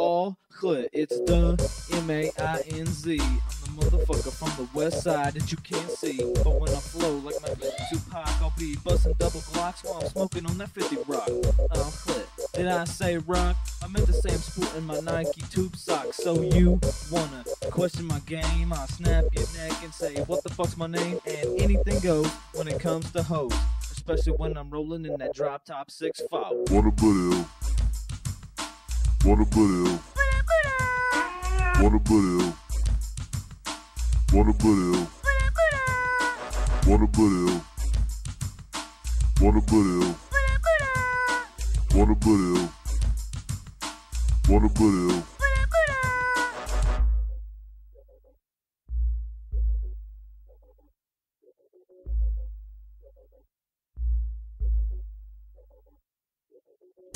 all clear. It's the M A I N Z. I'm the motherfucker from the west side that you can't see. But when I flow like my Tupac, I'll be busting double glocks while I'm smoking on that 50 rock. All clear. Did I say rock? I meant the same sport in my Nike tube socks. So you wanna question my game? I'll snap your neck and say, What the fuck's my name? And anything goes when it comes to hoes. Especially when I'm rolling in that drop top six five. Wanna put ill. Wanna put ill. Wanna put ill. Wanna put ill. Wanna put ill. Wanna put ill. Wanna put ill. Wanna put ill.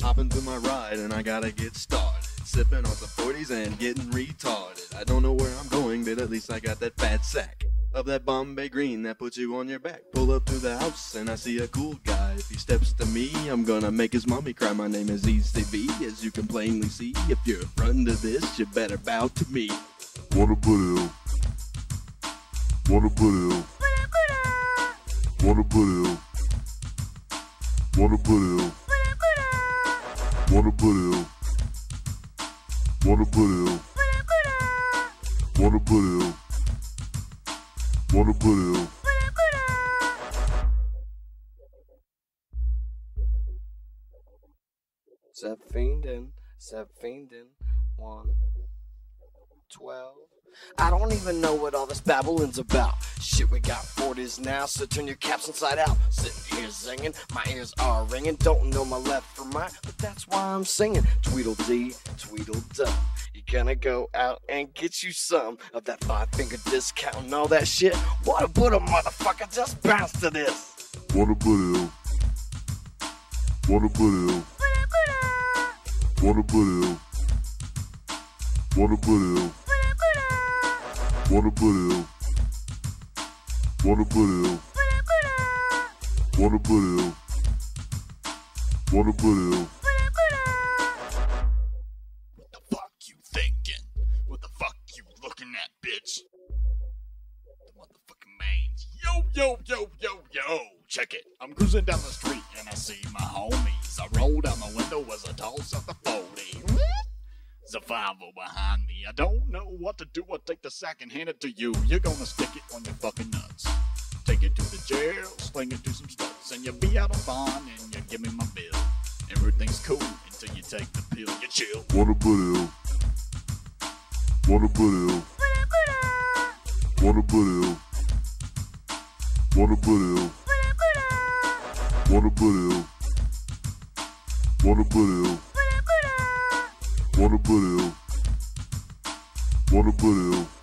Hopping through my ride and I gotta get started. Sipping on some 40s and getting retarded. I don't know where I'm going, but at least I got that fat sack of that Bombay green that puts you on your back. Pull up to the house and I see a cool guy. If he steps to me, I'm gonna make his mommy cry. My name is ECV, as you can plainly see. If you're a friend of this, you better bow to me. Wanna put ill. Wanna put ill. Wanna put ill. Wanna put ill. Wanna put. Wanna put ill. Wanna put ill. Wanna put ill. Zep fiendin', Zep fiendin', one, twelve. I don't even know what all this babbling's about. Shit, we got 40s now, so turn your caps inside out. Sitting here singing, my ears are ringing. Don't know my left from right, but that's why I'm singing. Tweedledee, Tweedledum. You gonna go out and get you some of that five finger discount and all that shit? What a Buddha motherfucker, just bounce to this. What a ill. Wanna put ill. Wanna put ill. Wanna put ill. Wanna put ill. Wanna put ill. Wanna put ill. Wanna put ill. What the fuck you thinking? What the fuck you looking at, bitch? The motherfucking mains. Yo, yo, yo, yo, yo. Check it. I'm cruising down the street roll down the window as I toss up the 40. There's a 5 behind me. I don't know what to do. I take the sack and hand it to you. You're gonna stick it on your fucking nuts. Take it to the jail, sling it to some sluts, and you'll be out on bond and you give me my bill. Everything's cool until you take the pill. You chill. Ill. Wanna put ill. Wanna put ill. Wanna put ill. Wanna put. Wanna put ill. Wanna put ill. Wanabaril. Wanabaril. Wanabaril.